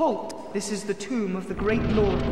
Halt! This is the tomb of the great Lord.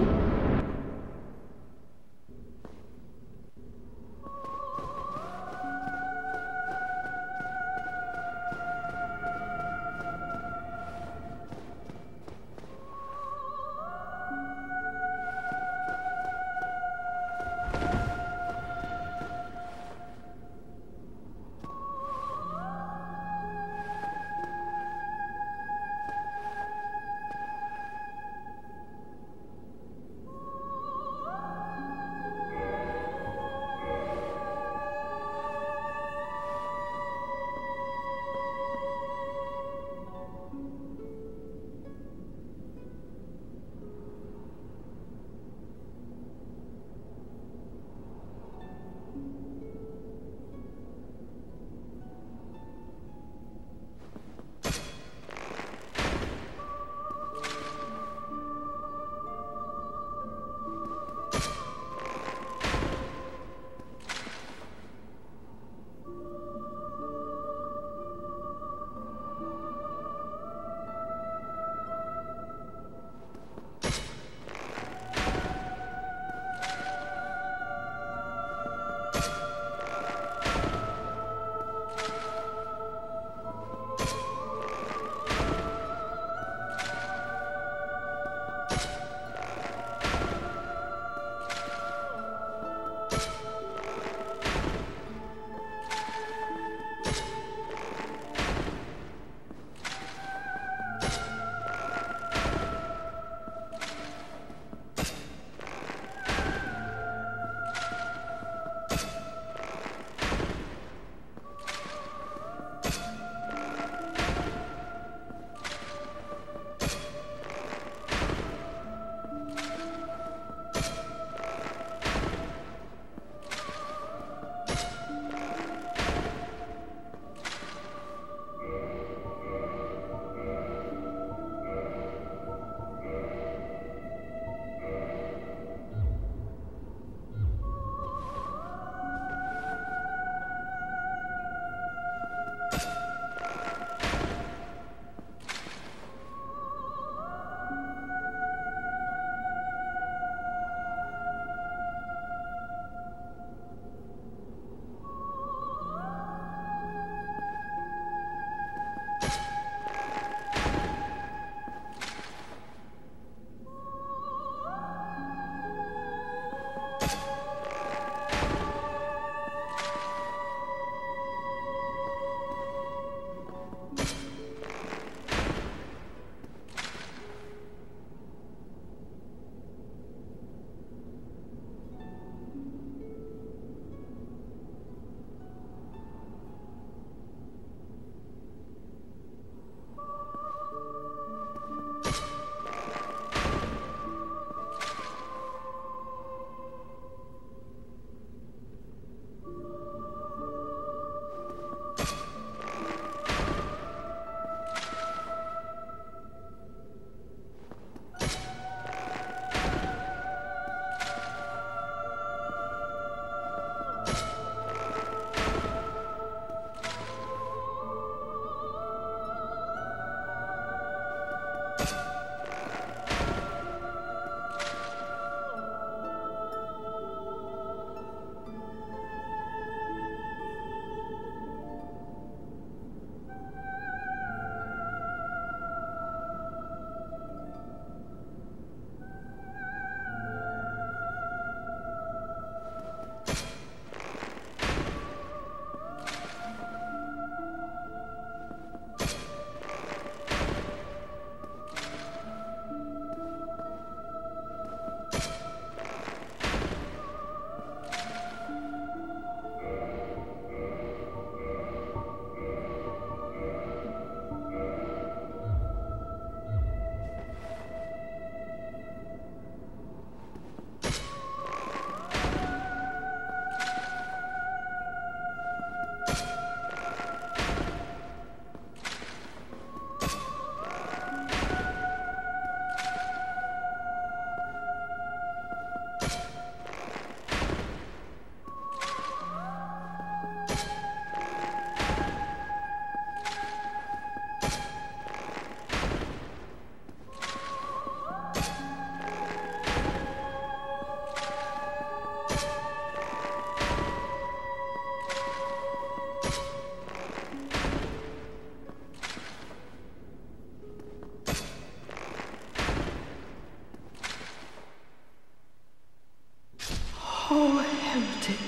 Heretic,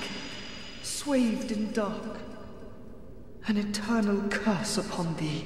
swathed in dark, an eternal curse upon thee.